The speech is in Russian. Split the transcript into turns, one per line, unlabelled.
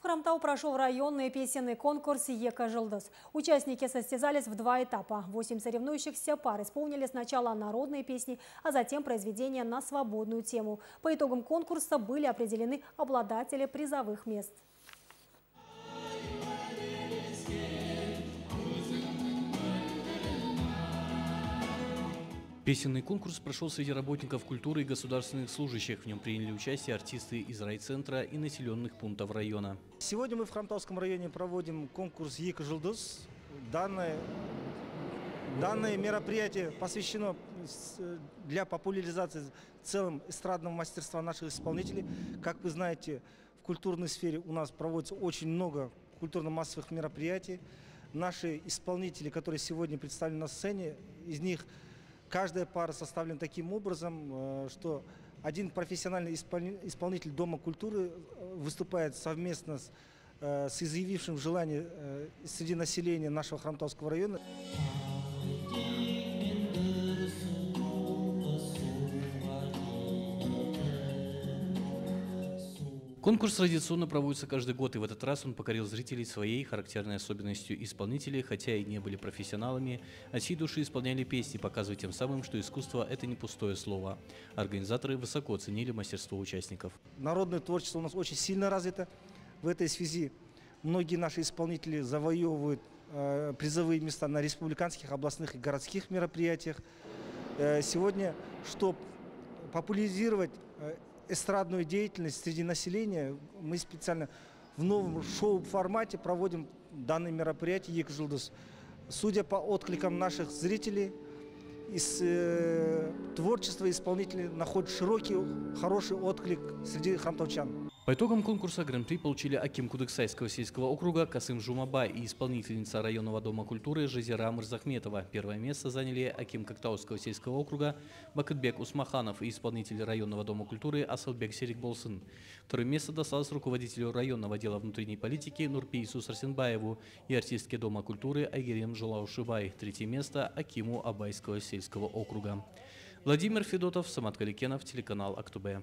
В Храмтау прошел районный песенный конкурс «Ека Жылдыз». Участники состязались в два этапа. Восемь соревнующихся пар исполнили сначала народные песни, а затем произведения на свободную тему. По итогам конкурса были определены обладатели призовых мест.
Песенный конкурс прошел среди работников культуры и государственных служащих. В нем приняли участие артисты из райцентра и населенных пунктов района.
Сегодня мы в Храмтовском районе проводим конкурс «Ека Жылдыз». Данное, данное мероприятие посвящено для популяризации целым эстрадного мастерства наших исполнителей. Как вы знаете, в культурной сфере у нас проводится очень много культурно-массовых мероприятий. Наши исполнители, которые сегодня представлены на сцене, из них – Каждая пара составлена таким образом, э, что один профессиональный исполнитель Дома культуры э, выступает совместно с, э, с изъявившим желание среди населения нашего Храмтовского района.
Конкурс традиционно проводится каждый год, и в этот раз он покорил зрителей своей характерной особенностью. Исполнители, хотя и не были профессионалами, от всей души исполняли песни, показывая тем самым, что искусство – это не пустое слово. Организаторы высоко оценили мастерство участников.
Народное творчество у нас очень сильно развито. В этой связи многие наши исполнители завоевывают э, призовые места на республиканских, областных и городских мероприятиях. Э, сегодня, чтобы популяризировать э, эстрадную деятельность среди населения, мы специально в новом шоу-формате проводим данное мероприятие «Ек Жылдыз». Судя по откликам наших зрителей, из э, творчества исполнителей находит широкий, хороший отклик среди храмтовчан.
По итогам конкурса Гран-при получили Аким Кудыксайского сельского округа Касым Жумабай и исполнительница районного дома культуры Жазира Мырзахметова. Первое место заняли Аким Коктауского сельского округа Бакытбек Усмаханов и исполнитель районного дома культуры Асалбек Серик Болсын. Второе место досталось руководителю районного дела внутренней политики Нурпейсу Сарсенбаеву и артистке дома культуры Айгерем Жулаушибай. Третье место Акиму Абайского сельского округа. Владимир Федотов, Самат Каликенов, телеканал Актубе.